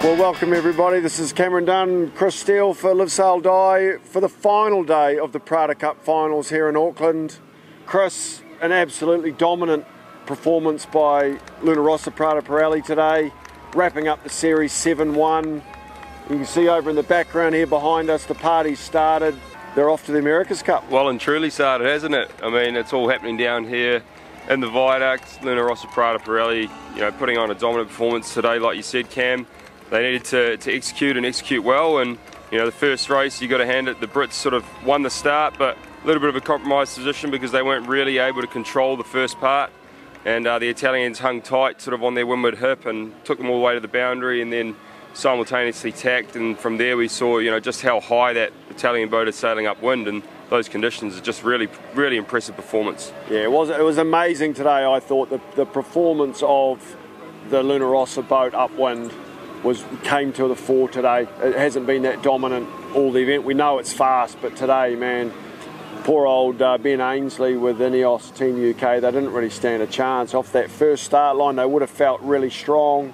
Well, welcome everybody. This is Cameron Dunn, Chris Steele for Live Sail Die for the final day of the Prada Cup finals here in Auckland. Chris, an absolutely dominant performance by Luna Rossa Prada Pirelli today, wrapping up the series 7 1. You can see over in the background here behind us, the party started. They're off to the America's Cup. Well and truly started, hasn't it? I mean, it's all happening down here in the viaduct. Luna Rossa Prada Pirelli, you know, putting on a dominant performance today, like you said, Cam they needed to, to execute and execute well. And you know, the first race, you got to hand it. The Brits sort of won the start, but a little bit of a compromised position because they weren't really able to control the first part. And uh, the Italians hung tight, sort of on their windward hip, and took them all the way to the boundary, and then simultaneously tacked. And from there, we saw, you know, just how high that Italian boat is sailing upwind, and those conditions are just really, really impressive performance. Yeah, it was. It was amazing today. I thought the the performance of the Luna Rossa boat upwind was came to the fore today. It hasn't been that dominant all the event. We know it's fast, but today, man, poor old uh, Ben Ainslie with Ineos Team UK, they didn't really stand a chance. Off that first start line, they would have felt really strong.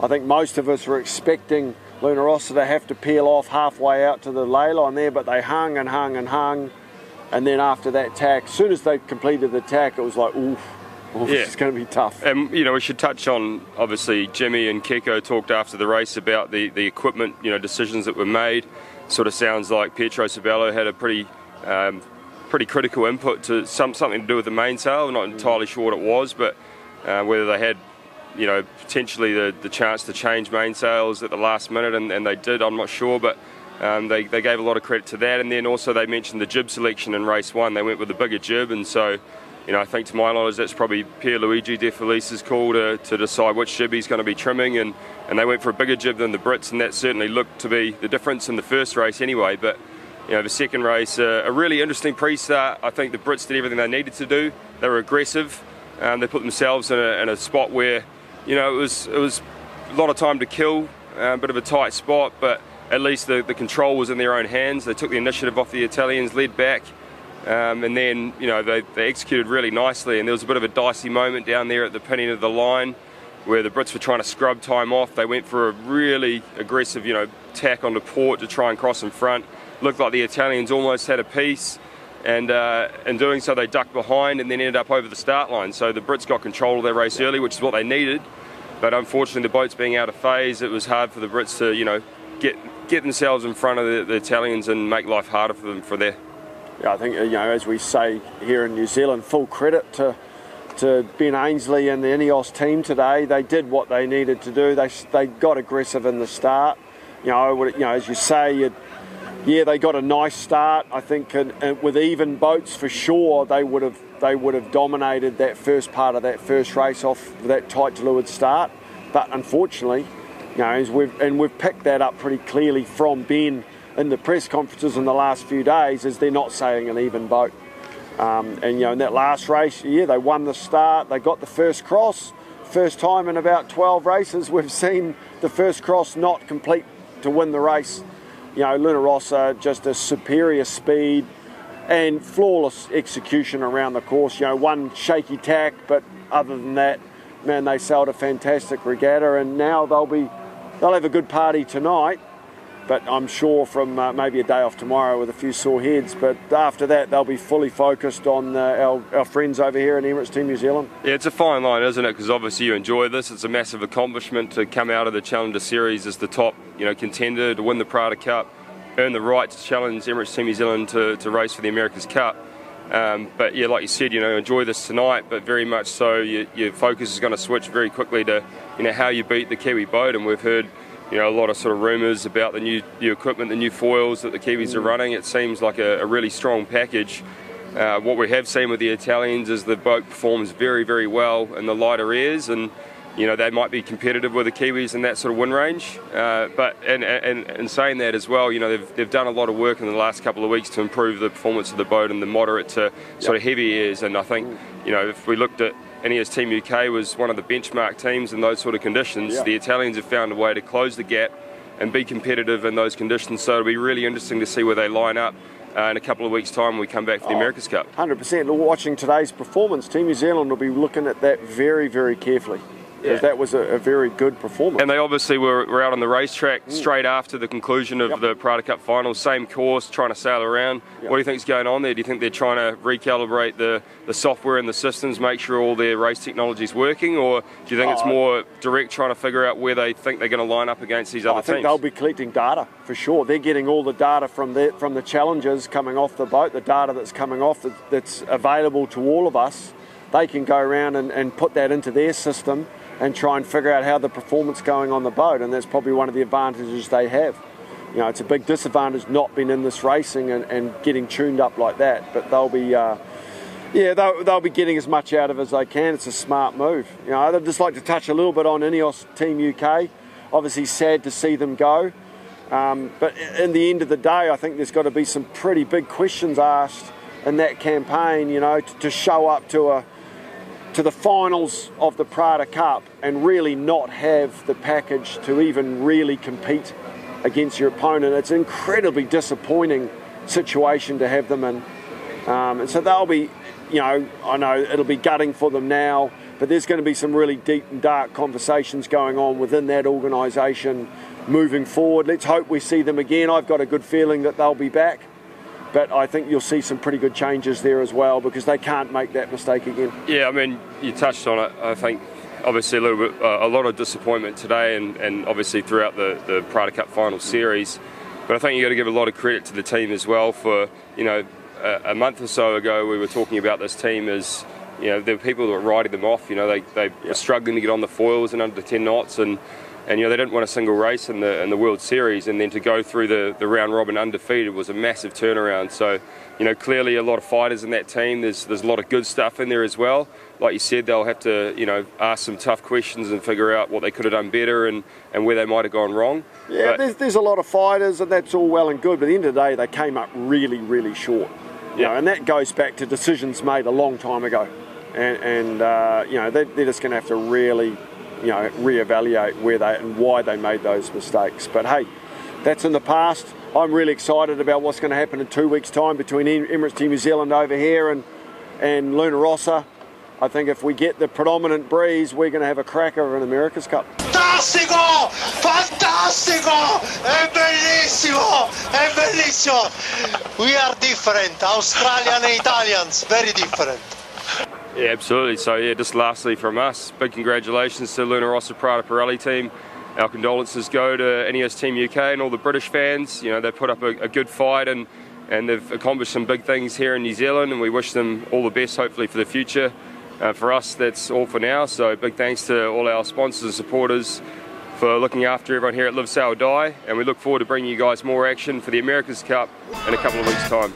I think most of us were expecting Luna Rossa to have to peel off halfway out to the lay line there, but they hung and hung and hung. And then after that tack, as soon as they completed the tack, it was like, oof, yeah. it's going to be tough. And you know, we should touch on obviously Jimmy and Checco talked after the race about the the equipment, you know, decisions that were made. Sort of sounds like Pietro Sibello had a pretty um, pretty critical input to some something to do with the mainsail. I'm not entirely sure what it was, but uh, whether they had you know potentially the, the chance to change mainsails at the last minute, and, and they did. I'm not sure, but. Um, they, they gave a lot of credit to that, and then also they mentioned the jib selection in race one. They went with a bigger jib, and so you know, I think to my knowledge that's probably Pierluigi De Felice's call to, to decide which jib he's going to be trimming, and, and they went for a bigger jib than the Brits, and that certainly looked to be the difference in the first race anyway. But you know, the second race, uh, a really interesting pre-start. I think the Brits did everything they needed to do. They were aggressive. Um, they put themselves in a, in a, spot where, you know, it was it was a lot of time to kill, uh, a bit of a tight spot, but at least the, the control was in their own hands. They took the initiative off the Italians, led back, um, and then, you know, they, they executed really nicely. And there was a bit of a dicey moment down there at the pinning of the line where the Brits were trying to scrub time off. They went for a really aggressive, you know, tack onto port to try and cross in front. Looked like the Italians almost had a piece. And uh, in doing so, they ducked behind and then ended up over the start line. So the Brits got control of their race early, which is what they needed. But unfortunately, the boats being out of phase, it was hard for the Brits to, you know, get get themselves in front of the, the Italians and make life harder for them for there yeah, I think you know, as we say here in New Zealand, full credit to to Ben Ainslie and the Ineos team today. They did what they needed to do. They they got aggressive in the start. You know, you know, as you say, yeah, they got a nice start. I think with even boats for sure, they would have they would have dominated that first part of that first race off that tight to leeward start. But unfortunately, you know, we've and we've picked that up pretty clearly from Ben in the press conferences in the last few days is they're not sailing an even boat. Um, and you know, in that last race, yeah, they won the start. They got the first cross. First time in about 12 races we've seen the first cross not complete to win the race. You know, Luna Rossa just a superior speed and flawless execution around the course. You know, one shaky tack, but other than that, man, they sailed a fantastic regatta, and now they'll be they'll have a good party tonight but I'm sure from uh, maybe a day off tomorrow with a few sore heads. But after that, they'll be fully focused on uh, our, our friends over here in Emirates Team New Zealand. Yeah, it's a fine line, isn't it? Because obviously you enjoy this. It's a massive accomplishment to come out of the Challenger Series as the top, you know, contender to win the Prada Cup, earn the right to challenge Emirates Team New Zealand to, to race for the America's Cup. Um, but yeah, like you said, you know, enjoy this tonight. But very much so, your, your focus is going to switch very quickly to, you know, how you beat the Kiwi boat. And we've heard you know, a lot of sort of rumours about the new, new equipment, the new foils that the Kiwis are running. It seems like a, a really strong package. Uh, what we have seen with the Italians is the boat performs very, very well in the lighter airs, and you know they might be competitive with the Kiwis in that sort of wind range. Uh, but and, and, and saying that as well, you know they've, they've done a lot of work in the last couple of weeks to improve the performance of the boat in the moderate to sort of heavy airs. And I think you know if we looked at Ineos Team UK was one of the benchmark teams in those sort of conditions. Yeah. The Italians have found a way to close the gap and be competitive in those conditions. So it'll be really interesting to see where they line up. Uh, in a couple of weeks' time, when we come back for the oh, America's Cup. 100%. Watching today's performance, Team New Zealand will be looking at that very, very carefully. Yeah. That was a, a, very good performance. And they obviously were, were out on the racetrack mm. straight after the conclusion of yep. the Prada Cup finals, same course, trying to sail around. Yep. What do you think is going on there? Do you think they're trying to recalibrate the, the software and the systems, make sure all their race technology is working, or do you think uh, it's more direct trying to figure out where they think they're going to line up against these other I think teams? they'll be collecting data for sure. They're getting all the data from the, from the challenges coming off the boat, the data that's coming off that, that's available to all of us. They can go around and, and put that into their system and try and figure out how the performance going on the boat, and that's probably one of the advantages they have. You know, it's a big disadvantage not being in this racing and, and getting tuned up like that, but they'll be. Uh, yeah, they'll, they'll be getting as much out of it as they can. It's a smart move. You know, I'd just like to touch a little bit on Ineos Team UK. Obviously, sad to see them go. Um, but in the end of the day, I think there's got to be some pretty big questions asked in that campaign, you know, to, to show up to a, to the finals of the Prada Cup and really not have the package to even really compete against your opponent. It's an incredibly disappointing situation to have them in. Um, and so they'll be, you know, I know it'll be gutting for them now, but there's going to be some really deep and dark conversations going on within that organisation moving forward. Let's hope we see them again. I've got a good feeling that they'll be back but I think you'll see some pretty good changes there as well because they can't make that mistake again. Yeah, I mean, you touched on it. I think obviously a little bit, uh, a lot of disappointment today, and, and obviously throughout the the Prada Cup final series. But I think you got to give a lot of credit to the team as well for you know a, a month or so ago we were talking about this team as you know there were people that were riding them off. You know they they were struggling to get on the foils and under 10 knots and and you know they didn't win a single race in the in the World Series, and then to go through the, the round robin undefeated was a massive turnaround. So, you know, clearly a lot of fighters in that team. There's there's a lot of good stuff in there as well. Like you said, they'll have to you know ask some tough questions and figure out what they could have done better and, and where they might have gone wrong. Yeah, but, there's, there's a lot of fighters, and that's all well and good. But at the end of the day, they came up really really short. You yeah, know, and that goes back to decisions made a long time ago, and, and uh, you know they're, they're just going to have to really you know, reevaluate where they and why they made those mistakes. But hey, that's in the past. I'm really excited about what's going to happen in two weeks' time between Emirates Team New Zealand over here and and Luna Rossa. I think if we get the predominant breeze, we're going to have a cracker an America's Cup. Fantastico! Fantastico! È bellissimo! È bellissimo! We are different, Australian and Italians, very different. Yeah, absolutely. So, yeah, just lastly from us, big congratulations to Luna Rossa Prada Pirelli team. Our condolences go to Ineos Team UK and all the British fans. You know, they put up a, a good fight and, and they've accomplished some big things here in New Zealand, and we wish them all the best, hopefully, for the future. Uh, for us, that's all for now. So, big thanks to all our sponsors and supporters for looking after everyone here at Live Sail Die, and we look forward to bringing you guys more action for the America's Cup in a couple of weeks' time.